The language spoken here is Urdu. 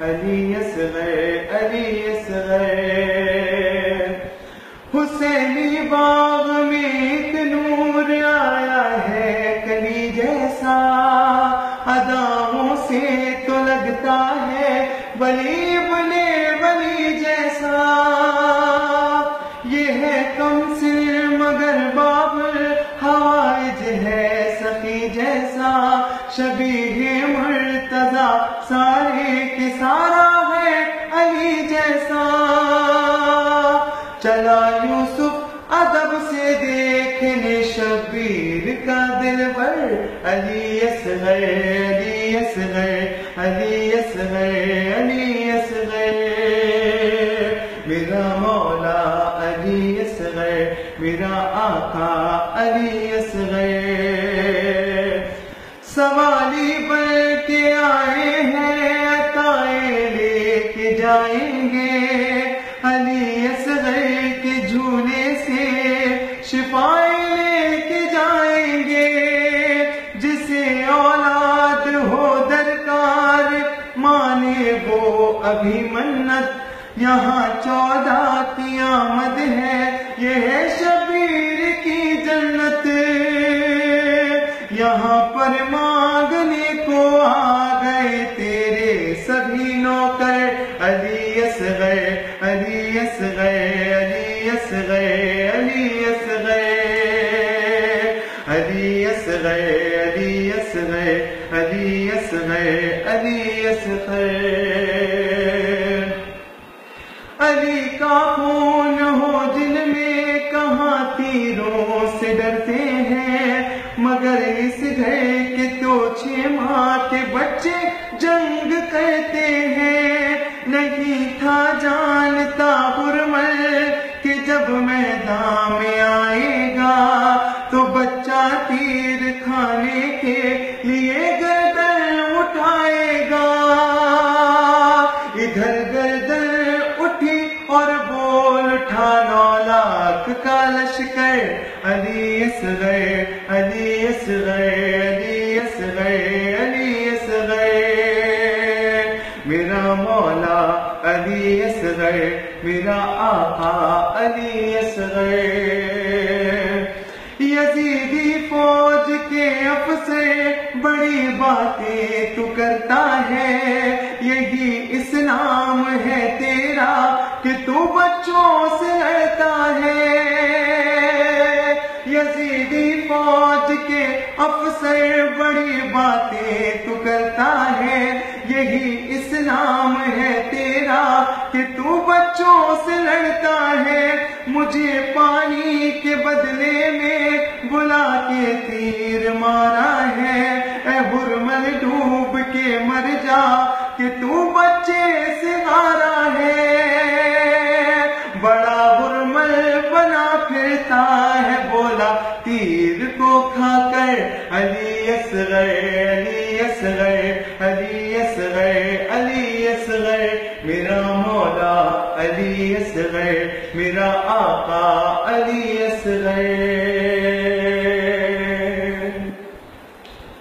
علی اصغر علی اصغر۔ حسینی باغ میں ایک نور آیا ہے، کلی جیسا۔ اداموں سے تو لگتا ہے بلی بنے کا دل بھر، علی اصغر علی اصغر علی اصغر علی اصغر۔ میرا مولا علی اصغر، میرا آقا علی اصغر۔ سوالی بن کے آئے ہیں عطائے لے کے جائیں گے۔ علی ابھی منت یہاں چودہ کی آمد ہے۔ یہ ہے شبیر کی جنت۔ یہاں پر مانگنے کو آ گئے تیرے سبھی نوکر۔ علی اصغر علی اصغر علی اصغر علی اصغر۔ علی اصغر علی اصغر علی اصغر علی اصغر۔ جنگ کہتے ہیں، نہیں تھا جانتا برمل کہ جب میدان میں آئے گا تو بچہ تیر کھانے کے لیے گردن اٹھائے گا۔ ادھر گردن اٹھی اور بول، اٹھا نو لاکھ کا لشکر، علی اصغر علی اصغر علی اصغر۔ میرا مولا علی اصغر، میرا آقا علی اصغر۔ یزیدی فوج کے افسر بڑی باتیں تو کرتا ہے۔ یہی اسلام ہے تیرا کہ تو بچوں سے رہتا ہے۔ یزیدی فوج افسر بڑی باتیں تو کرتا ہے، یہی اسلام ہے تیرا کہ تو بچوں سے لڑتا ہے۔ مجھے پانی کے بدلے میں بلا کے تیر مارا ہے۔ اے برمل ڈوب کے مر جا کہ تو يصغي علي يصغي علي يصغي علي يصغي میرا مولا علی اصغر میرا آقا علی اصغر